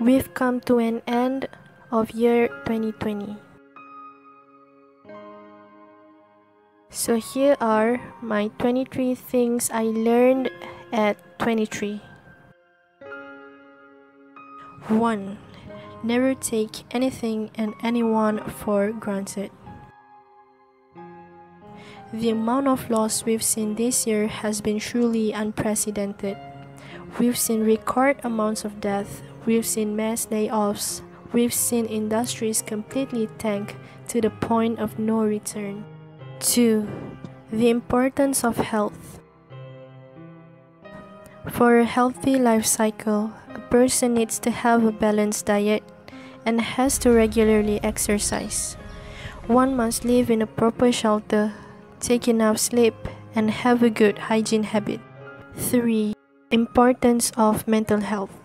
we've come to an end of year 2020. So here are my 23 things I learned at 23. 1. Never take anything and anyone for granted. The amount of loss we've seen this year has been truly unprecedented. We've seen record amounts of death, we've seen mass layoffs, we've seen industries completely tank to the point of no return. 2. The importance of health. For a healthy life cycle, a person needs to have a balanced diet and has to regularly exercise. One must live in a proper shelter, take enough sleep, and have a good hygiene habit. 3. Importance of mental health.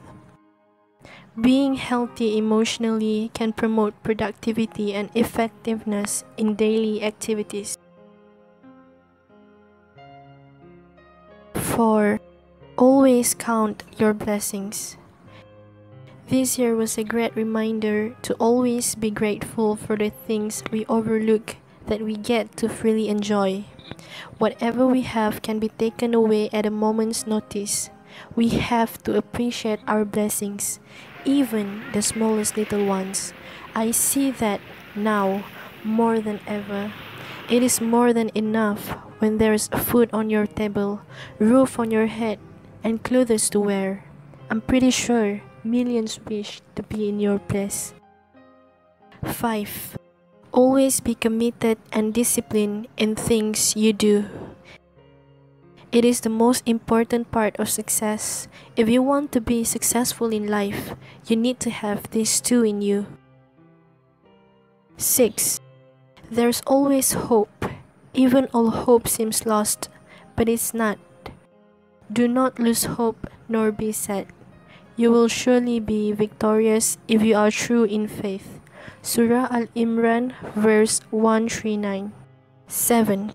Being healthy emotionally can promote productivity and effectiveness in daily activities. 4. Always count your blessings. This year was a great reminder to always be grateful for the things we overlook that we get to freely enjoy. Whatever we have can be taken away at a moment's notice. We have to appreciate our blessings, even the smallest little ones. I see that now more than ever. It is more than enough when there's food on your table, roof on your head, and clothes to wear. I'm pretty sure millions wish to be in your place. 5. Always be committed and disciplined in things you do. It is the most important part of success. If you want to be successful in life, you need to have these two in you. 6. There's always hope. Even all hope seems lost, but it's not. Do not lose hope nor be sad. You will surely be victorious if you are true in faith. Surah Al Imran, verse 139. 7.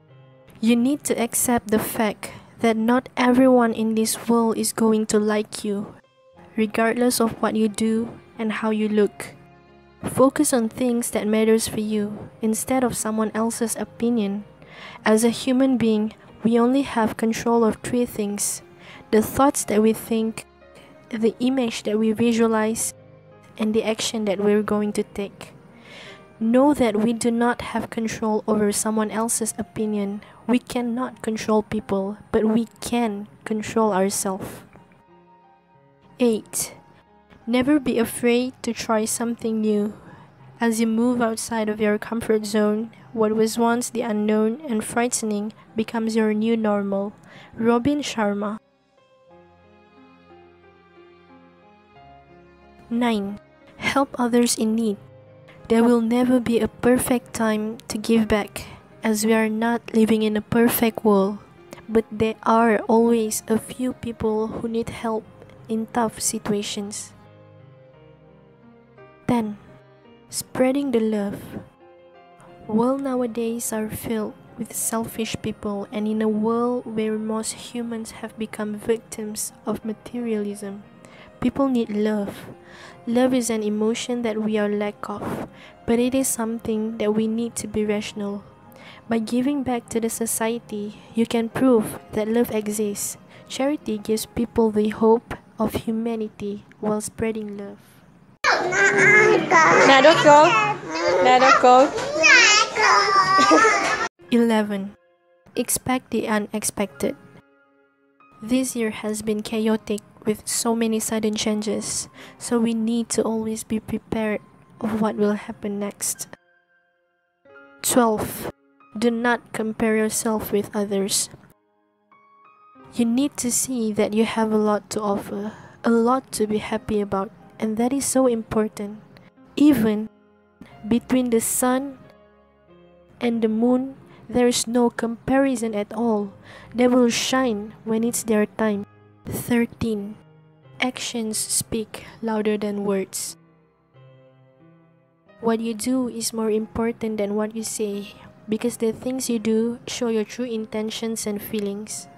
You need to accept the fact that not everyone in this world is going to like you, regardless of what you do and how you look. Focus on things that matters for you instead of someone else's opinion. As a human being, we only have control of three things the thoughts that we think, the image that we visualize, and the action that we're going to take. Know that we do not have control over someone else's opinion. We cannot control people, but we can control ourselves. 8. Never be afraid to try something new. As you move outside of your comfort zone, what was once the unknown and frightening becomes your new normal. Robin Sharma. 9. Help others in need. There will never be a perfect time to give back, as we are not living in a perfect world. But there are always a few people who need help in tough situations. 10. Spreading the love. World nowadays are filled with selfish people and in a world where most humans have become victims of materialism. People need love. Love is an emotion that we are lack of, but it is something that we need to be rational. By giving back to the society, you can prove that love exists. Charity gives people the hope of humanity while spreading love. Nè đốt cô Nè đốt cô 11. Expect the unexpected. This year has been chaotic with so many sudden changes, so we need to always be prepared of what will happen next. 12. Do not compare yourself with others. You need to see that you have a lot to offer, a lot to be happy about, and that is so important. Even between the sun and the moon, there is no comparison at all. They will shine when it's their time. 13. Actions speak louder than words. What you do is more important than what you say because the things you do show your true intentions and feelings.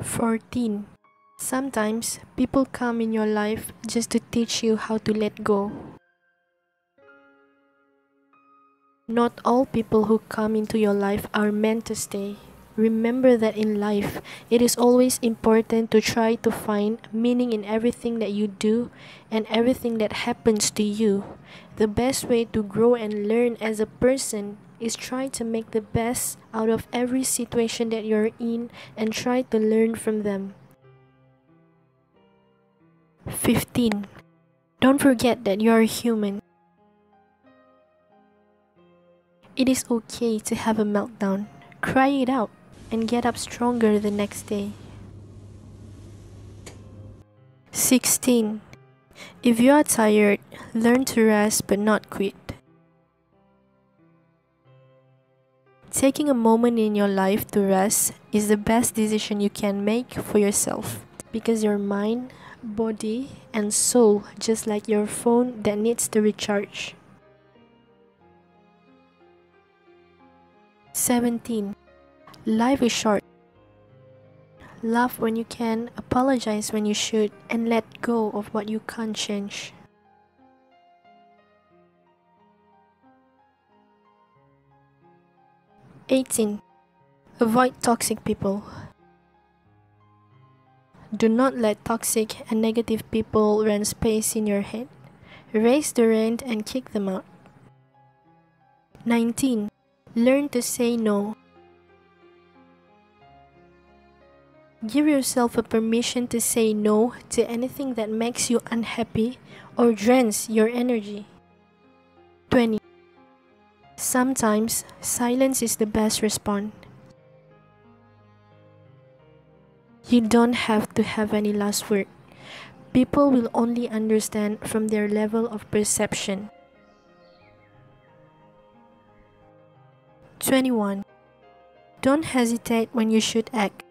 14. Sometimes people come in your life just to teach you how to let go. Not all people who come into your life are meant to stay. Remember that in life, it is always important to try to find meaning in everything that you do and everything that happens to you. The best way to grow and learn as a person is try to make the best out of every situation that you're in and try to learn from them. 15. Don't forget that you are human. It is okay to have a meltdown. Cry it out and get up stronger the next day. 16. If you are tired, learn to rest but not quit. Taking a moment in your life to rest is the best decision you can make for yourself because your mind, body, and soul just like your phone that needs to recharge. 17. Life is short. Laugh when you can, apologize when you should, and let go of what you can't change. Eighteen. Avoid toxic people. Do not let toxic and negative people rent space in your head. Raise the rent and kick them out. 19. Learn to say no. Give yourself a permission to say no to anything that makes you unhappy or drains your energy. 20. Sometimes silence is the best response. You don't have to have any last word. People will only understand from their level of perception. 21. Don't hesitate when you should act.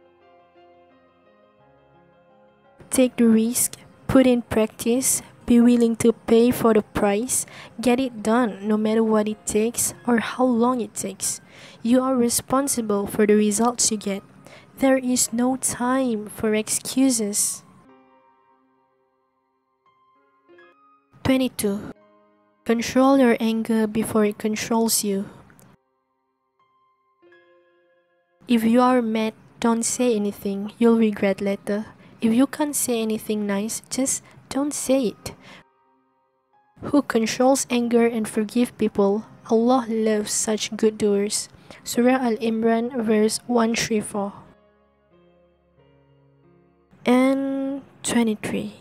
Take the risk, put in practice, be willing to pay for the price, get it done no matter what it takes or how long it takes. You are responsible for the results you get. There is no time for excuses. 22. Control your anger before it controls you. If you are mad, don't say anything, you'll regret later. If you can't say anything nice, just don't say it. Who controls anger and forgive people, Allah loves such good doers. Surah Al Imran, verse 134. And 23.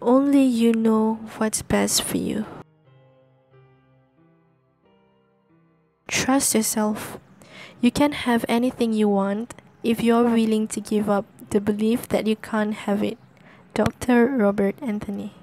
Only you know what's best for you. Trust yourself. You can have anything you want if you're willing to give up the belief that you can't have it. Dr. Robert Anthony